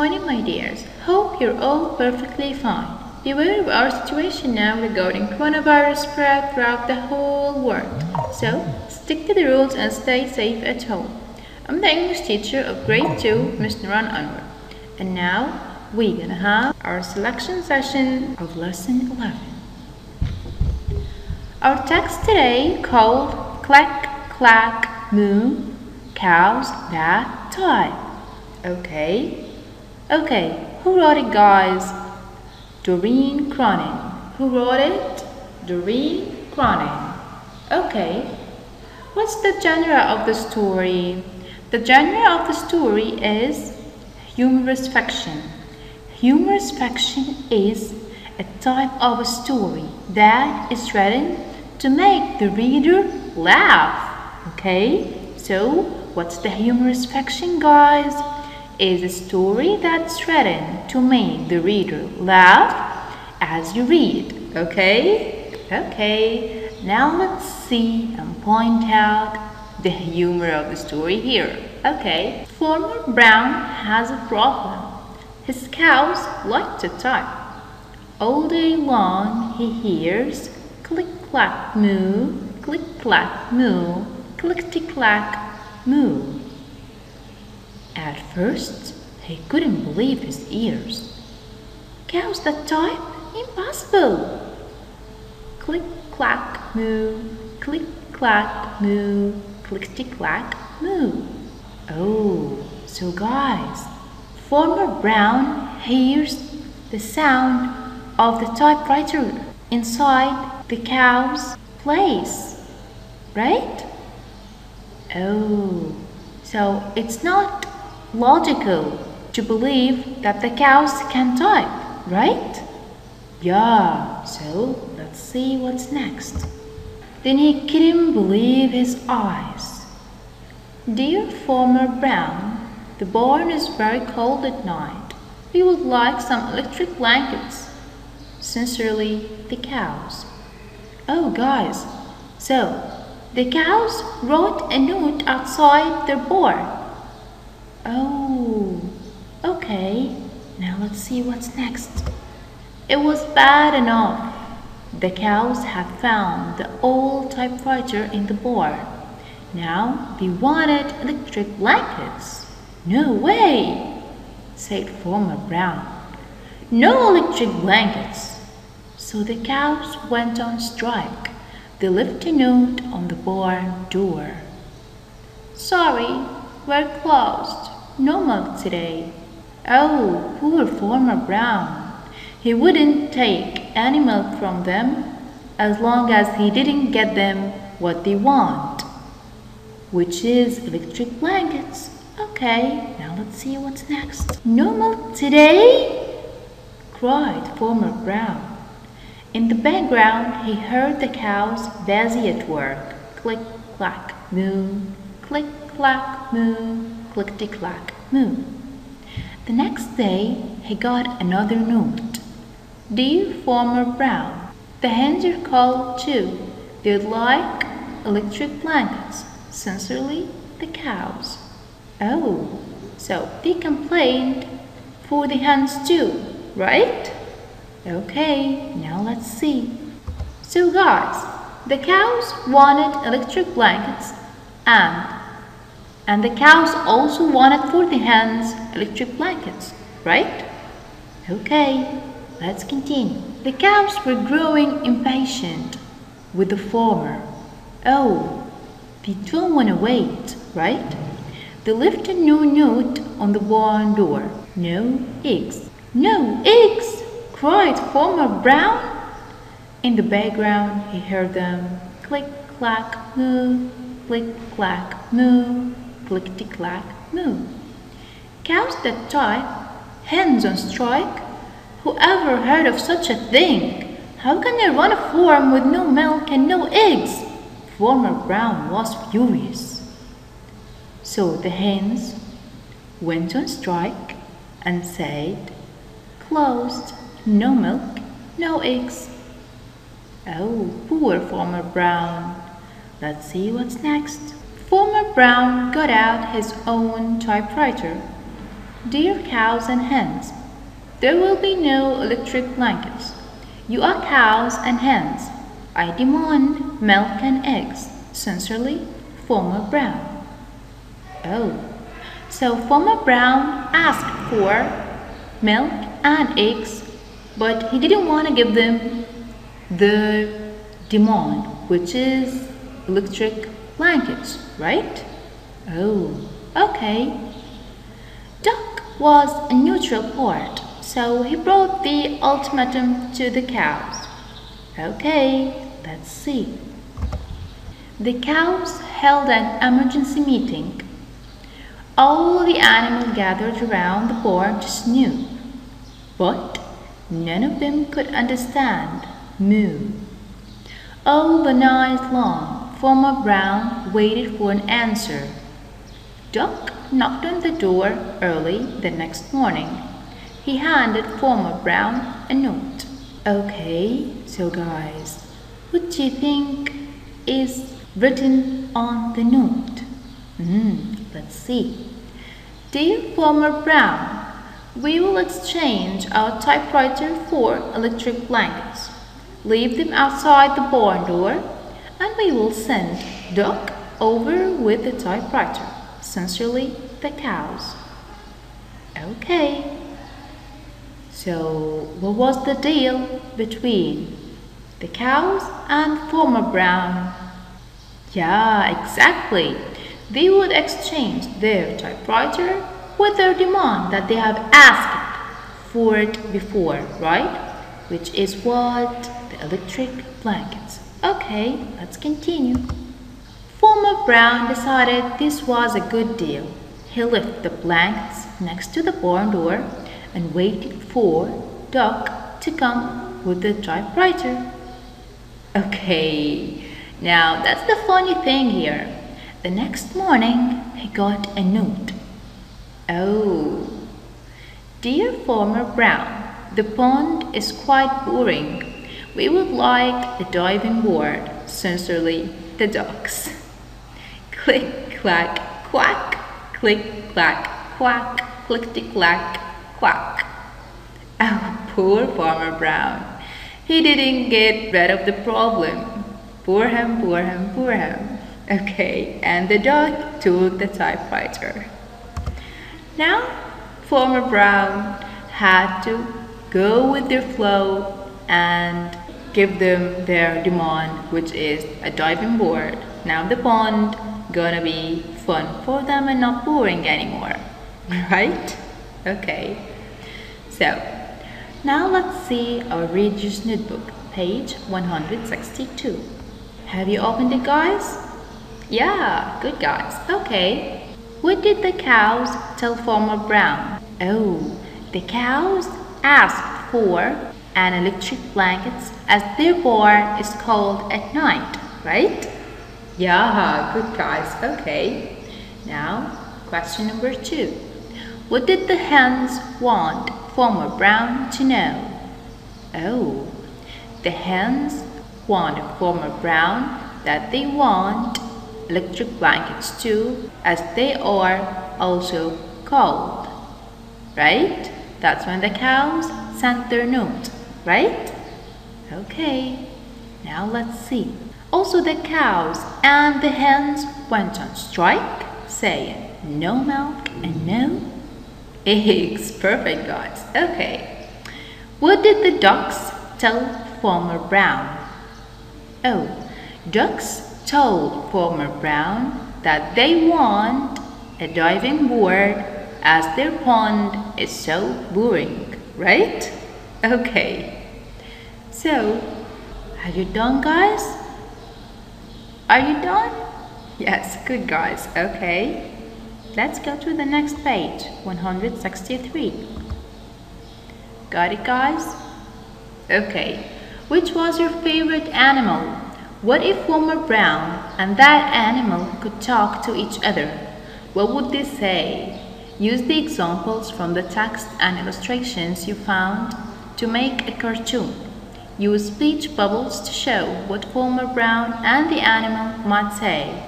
morning, my dears. Hope you're all perfectly fine. Beware of our situation now regarding coronavirus spread throughout the whole world. So, stick to the rules and stay safe at home. I'm the English teacher of grade 2, Miss Nuran Anwar. And now, we're gonna have our selection session of lesson 11. Our text today called Clack Clack Moo Cows That Type. Okay? Okay, who wrote it guys? Doreen Cronin. Who wrote it? Doreen Cronin. Okay. What's the genre of the story? The genre of the story is humorous fiction. Humorous fiction is a type of a story that is written to make the reader laugh. Okay? So, what's the humorous fiction, guys? Is a story that's written to make the reader laugh as you read. Okay? Okay. Now let's see and point out the humor of the story here. Okay. Farmer Brown has a problem. His cows like to type. All day long he hears click clack moo, click clack moo, clickety clack moo. First he couldn't believe his ears. Cows that type? Impossible! Click clack moo, click clack moo, clickety clack moo. Oh, so guys, Farmer Brown hears the sound of the typewriter inside the cow's place, right? Oh, so it's not logical to believe that the cows can type, right? Yeah, so let's see what's next. Then he couldn't believe his eyes. Dear Farmer Brown, the barn is very cold at night. We would like some electric blankets. Sincerely, the cows. Oh, guys, so the cows wrote a note outside their barn. Oh, okay. Now let's see what's next. It was bad enough. The cows had found the old typewriter in the barn. Now they wanted electric blankets. No way, said Farmer Brown. No electric blankets. So the cows went on strike. They left a note on the barn door. Sorry, we're closed. No milk today. Oh, poor Farmer Brown. He wouldn't take any milk from them as long as he didn't get them what they want, which is electric blankets. Okay, now let's see what's next. No milk today? cried Farmer Brown. In the background, he heard the cows busy at work. Click, clack, moo, click, clack, moo, clickety clack, moo. The next day, he got another note. Dear Farmer Brown, the hens are cold too. They'd like electric blankets. Sincerely, the cows. Oh, so they complained for the hens too, right? Okay, now let's see. So guys, the cows wanted electric blankets and and the cows also wanted for the hens electric blankets, right? Okay, let's continue. The cows were growing impatient with the farmer. Oh, they don't want to wait, right? They left a new note on the barn door. No eggs. No eggs! cried Farmer Brown. In the background, he heard them click, clack, moo, click, clack, moo, clickety clack, moo. Cows that type, hens on strike. Whoever heard of such a thing? How can they run a farm with no milk and no eggs? Farmer Brown was furious. So the hens went on strike and said, Closed, no milk, no eggs. Oh, poor Farmer Brown. Let's see what's next. Farmer Brown got out his own typewriter. Dear cows and hens, there will be no electric blankets. You are cows and hens. I demand milk and eggs. Sincerely, Farmer Brown. Oh, so Farmer Brown asked for milk and eggs, but he didn't want to give them the demand, which is electric blankets, right? Oh, okay. Duck was a neutral port, so he brought the ultimatum to the cows. Okay, let's see. The cows held an emergency meeting. All the animals gathered around the barn to snooze, but none of them could understand moo. All the night long, Farmer Brown waited for an answer. Duck knocked on the door early the next morning. He handed Farmer Brown a note. Okay, so guys, what do you think is written on the note? Hmm, let's see. Dear Farmer Brown, we will exchange our typewriter for electric blankets. Leave them outside the barn door, and we will send Duck over with the typewriter. Sincerely, the cows. Okay. So, what was the deal between the cows and Farmer Brown? Yeah, exactly. They would exchange their typewriter with their demand that they have asked for it before, right? Which is what? The electric blankets. Okay, let's continue. Farmer Brown decided this was a good deal. He left the blankets next to the barn door and waited for Duck to come with the typewriter. Okay, now that's the funny thing here. The next morning, he got a note. Oh, dear Farmer Brown, the pond is quite boring. We would like a diving board. Sincerely, the ducks. Click, clack, quack. Click, clack, quack. Click-clack, quack. Oh, poor Farmer Brown. He didn't get rid of the problem. Poor him, poor him, poor him. Okay, and the dog took the typewriter. Now, Farmer Brown had to go with the flow and give them their demand, which is a diving board. Now the pond gonna be fun for them and not boring anymore, right? Okay, so now let's see our Reader's Notebook, page 162. Have you opened it, guys? Yeah, good guys. Okay. What did the cows tell Farmer Brown? Oh, the cows asked for an electric blankets as their barn is cold at night, right? Yeah, good guys. Okay. Now, question number two. What did the hens want Farmer Brown to know? Oh, the hens want Farmer Brown that they want electric blankets too, as they are also cold. Right? That's when the cows sent their note, right? Okay, now let's see. Also, the cows and the hens went on strike, saying no milk and no Eggs, perfect guys. Okay. What did the ducks tell Farmer Brown? Oh, ducks told Farmer Brown that they want a diving board as their pond is so boring, right? Okay. So, are you done guys? Are you done? Yes, good guys. Okay. Let's go to the next page, 163. Got it guys? Okay, which was your favorite animal? What if Farmer Brown and that animal could talk to each other? What would they say? Use the examples from the text and illustrations you found to make a cartoon. Use speech bubbles to show what Farmer Brown and the animal might say.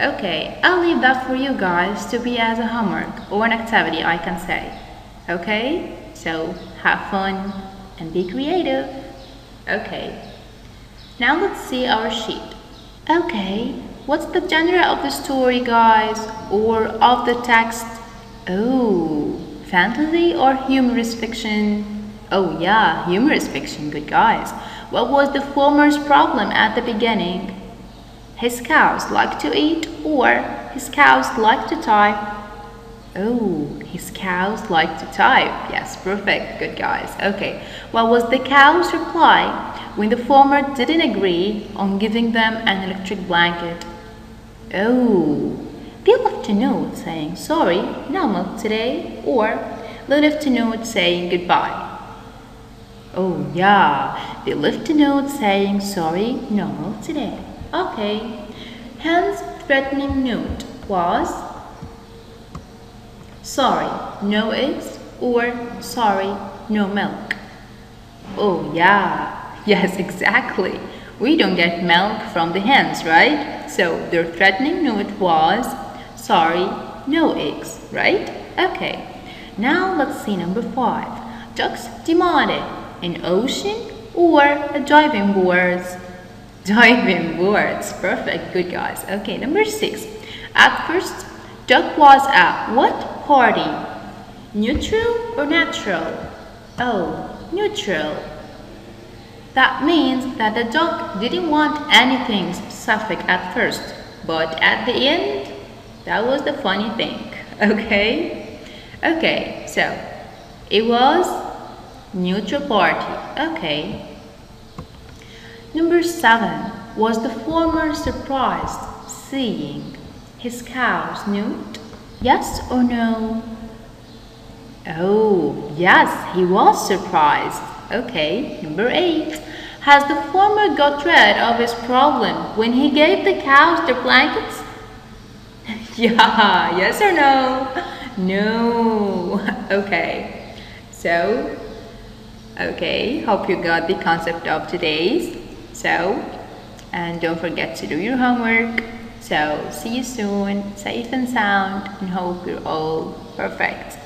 Okay, I'll leave that for you guys to be as a homework or an activity, I can say. Okay? So have fun and be creative. Okay. Now let's see our sheet. Okay, what's the genre of the story, guys? Or of the text? Oh, fantasy or humorous fiction? Oh yeah, humorous fiction, good guys. What was the farmer's problem at the beginning? His cows like to eat or his cows like to type? Oh, his cows like to type. Yes, perfect. Good guys. Okay. What was the cow's reply when the farmer didn't agree on giving them an electric blanket? Oh, they left a note saying sorry, no milk today, or they left a note saying goodbye. Oh, yeah, they left a note saying sorry, no milk today. Okay. Hen's threatening note was sorry, no eggs or sorry, no milk. Oh, yeah. Yes, exactly. We don't get milk from the hens, right? So their threatening note was sorry, no eggs, right? Okay. Now let's see number five. Ducks demanded an ocean or a diving board. Diving boards. Perfect. Good guys. Okay, number six. At first, Duck was at what party? Neutral or natural? Oh, neutral. That means that the duck didn't want anything specific at first, but at the end, that was the funny thing. Okay? Okay, so it was neutral party. Okay. Number seven was the farmer surprised seeing his cows nude? Yes or no? Oh, yes, he was surprised. Okay, number eight. Has the farmer got rid of his problem when he gave the cows their blankets? yeah, yes or no? No. Okay. So, okay, hope you got the concept of today's. So, and don't forget to do your homework. So, see you soon, safe and sound, and hope you're all perfect.